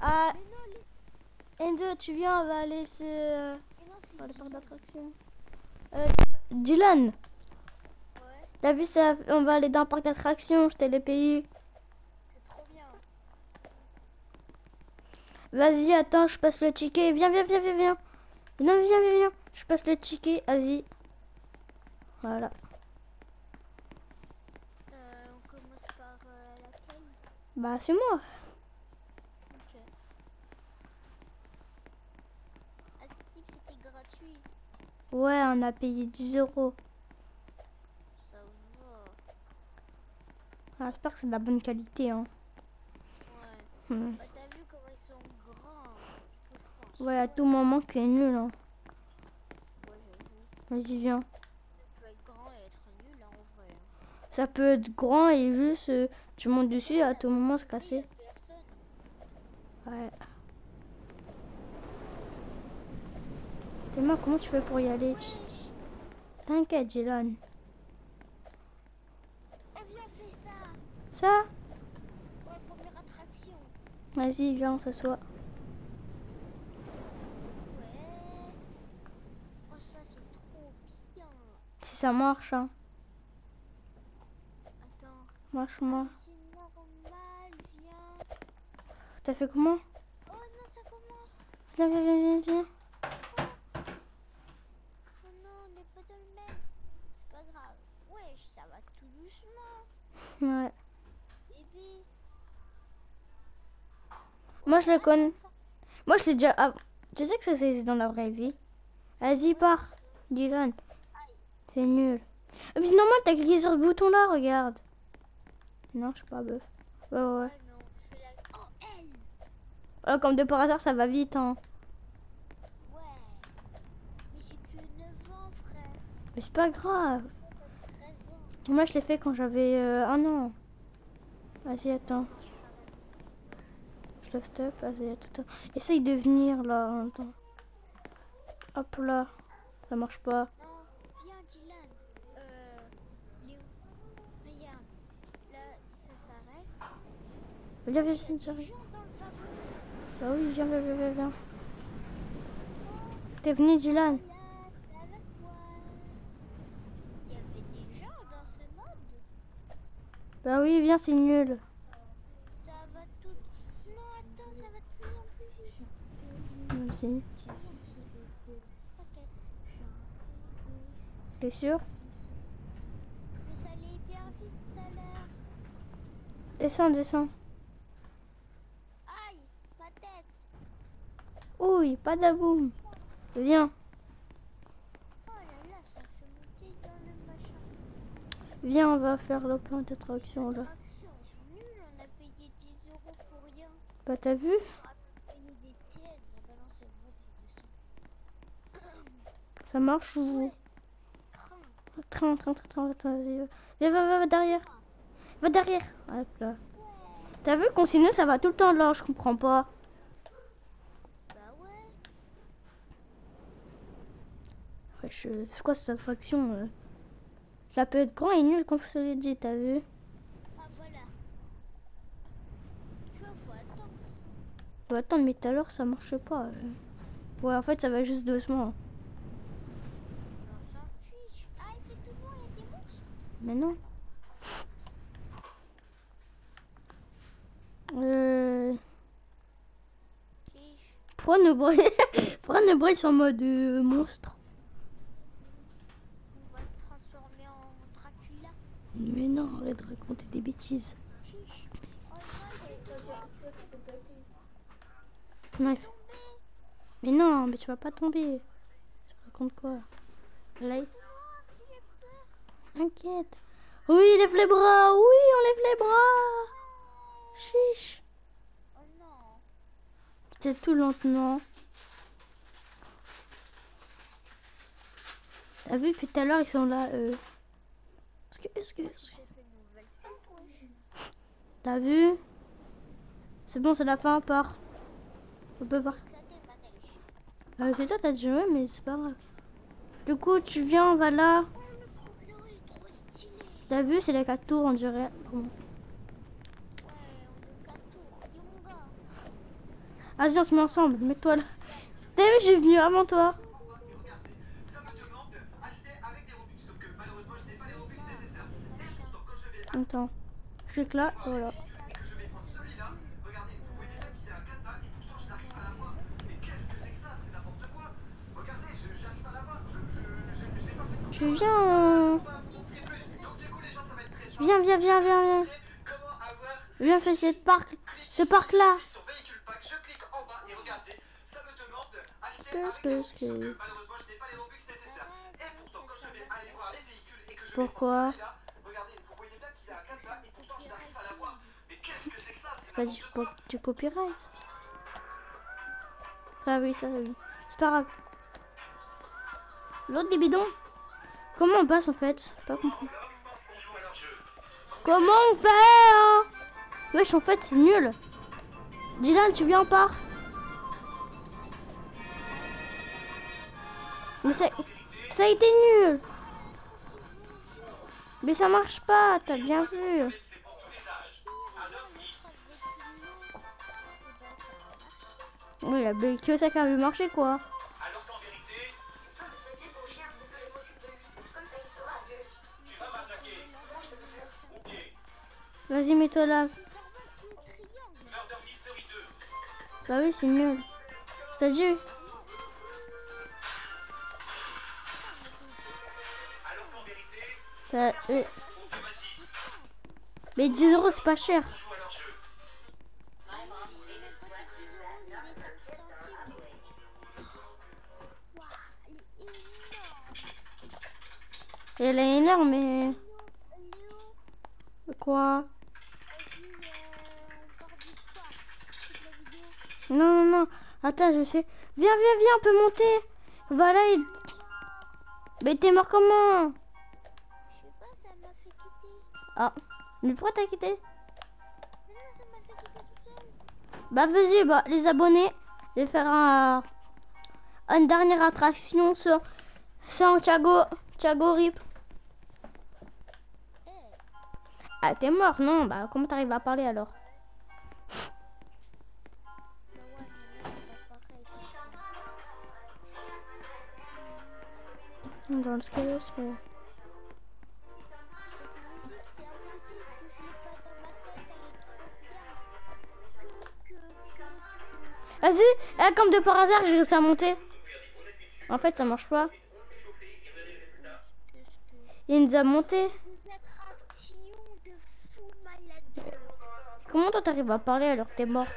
Ah. Enzo, tu viens, on va aller non, Dans le parc Dylan. d'attractions. Euh, Dylan, Ouais. t'as vu ça On va aller dans le parc d'attractions, je t'ai les payé. C'est trop bien. Vas-y, attends, je passe le ticket. Viens, viens, viens, viens, viens. Viens, viens, viens, viens. Je passe le ticket, vas-y. Voilà. Euh, on commence par euh, laquelle Bah, c'est moi. Ok. À Skip, c'était gratuit. Ouais, on a payé 10 euros. Ça va. Ah, J'espère que c'est de la bonne qualité, hein. Ouais. Bah, t'as vu comment ils sont grands Ce que je pense. Ouais, à tout moment, c'est nul, hein. Ouais, j'avoue. Vas-y, viens. Ça peut être grand et être nul, hein, en vrai. hein. Ça peut être grand et juste, euh, tu montes dessus et à tout moment se casser. Ouais. Tellement, comment tu fais pour y aller. T'inquiète, viens, fais ça. Ça Ouais, première attraction. Vas-y, viens, on s'assoit. Ouais. Oh, ça, c'est trop bien. Si ça marche, hein. Attends. Franchement. C'est normal, viens. T'as fait comment Oh non, ça commence. Viens, viens, viens, viens, viens. Oh non, on n'est pas dans le même. C'est pas grave. Wesh, ça va tout doucement. Ouais. Bébé. Moi, je le connais. Moi, je l'ai déjà. ah, tu sais que ça, c'est dans la vraie vie. Vas-y, pars. Dylan. C'est nul. Ah, Mais c'est normal, t'as cliqué sur ce bouton-là, regarde. Non, je suis pas bœuf. Ouais, ouais, ouais. Ouais. Oh, elle. Oh, comme de par hasard, ça va vite, hein. Ouais. Mais j'ai que 9 ans, frère. Mais c'est pas grave. T'as 13 ans. Moi, je l'ai fait quand j'avais euh, un an. Vas-y, attends. Je le stop. Vas-y, attends. Essaye de venir, là. Attends. Hop là. Ça marche pas. Viens. Viens, viens, viens. Bah oui, viens, viens, viens, viens, viens. T'es venu, Dylan Là, fais avec moi. Il y avait des gens dans ce mode. Bah oui, viens, c'est nul. Ça va tout. Non, attends, ça va de plus en plus vite. Vas-y. T'inquiète. T'es sûr? Mais ça allait hyper vite tout à l'heure. Descends, descends. Aïe, ma tête. Oui, pas d'aboum. Viens, Oh là là, ça me fait monter dans le machin. Viens, on va faire le plan d'attraction là. Attraction, ils sont nuls, on a payé 10 euros pour rien. Bah t'as vu? On a payé des tiennes. La balance, moi, c'est 200. Ça marche ou. Train, train, train, train, vas-y. Viens, va, va, derrière. Va derrière. Hop là. T'as vu qu'on sinon ça va tout le temps là, je comprends pas. Wesh, c'est quoi cette attraction euh? Ça peut être grand et nul comme je te l'ai dit, t'as vu Ah voilà. Tu vois, faut attendre. Bah attends, mais tout à l'heure ça marche pas. euh. Ouais, en fait ça va juste doucement. On s'en fiche. Ah, noir, il y a des monstres. Mais non. Euh... Pourquoi ne bruit Pourquoi ne bruit en mode euh, monstre On va se transformer en Dracula. Mais non, arrête de raconter des bêtises. Mais non, mais tu vas pas tomber. Tu racontes quoi? Là. Inquiète. Oui, lève les bras. Oui, on lève les bras. Chiche. C'était tout lentement. T'as vu, depuis tout à l'heure, ils sont là. Euh... Est-ce que. T'as vu? C'est bon, c'est la fin, part. On peut pas. C'est toi, t'as déjà joué, mais c'est pas grave. Du coup, tu viens, on va là. T'as vu, c'est les quatre tours, on dirait. Bon. Ouais, 4. Vas-y, on se met ensemble. Mets-toi là. T'as vu, j'ai venu avant toi. Attends. Je clique là, voilà. Tu viens. Viens, viens, viens, viens, viens. Viens, fais cette parc, ce parc là. Qu'est-ce que c'est Pourquoi? Pas du, du copyright. Ah oui, ça, oui. c'est pas grave. L'autre des bidons? Comment on passe en fait? Pas compris. Comment on fait hein? Wesh, en fait, c'est nul. Dylan, tu viens pas? Mais ça, ça a été nul. Mais ça marche pas, t'as bien vu. Ça, il saura que tu vas m'attaquer. Ok. Vas-y, mets-toi là. Superman, c'est le triangle. Murder Mystery 2. Bah oui, c'est nul. Je t'ai dit. Euh, Mais 10 euros, c'est pas cher. Elle est énorme. Mais. Quoi? Non, non, non. Attends, je sais. Viens, viens, viens, on peut monter. Voilà. il- Mais t'es mort comment? Je sais pas, ça m'a fait quitter. Ah. Mais pourquoi t'as quitté? Non, ça m'a fait quitter tout seul. Bah vas-y, bah les abonnés, je vais faire un, une dernière attraction sur Santiago, Thiago Rip. Ah t'es mort, non Bah comment t'arrives à parler alors ouais. Dans le que, que. Vas-y, eh, comme de par hasard, j'ai réussi à monter. En fait, ça marche pas. Il nous a monté. Des attractions de fou malade. Comment toi t'arrives à parler alors que t'es mort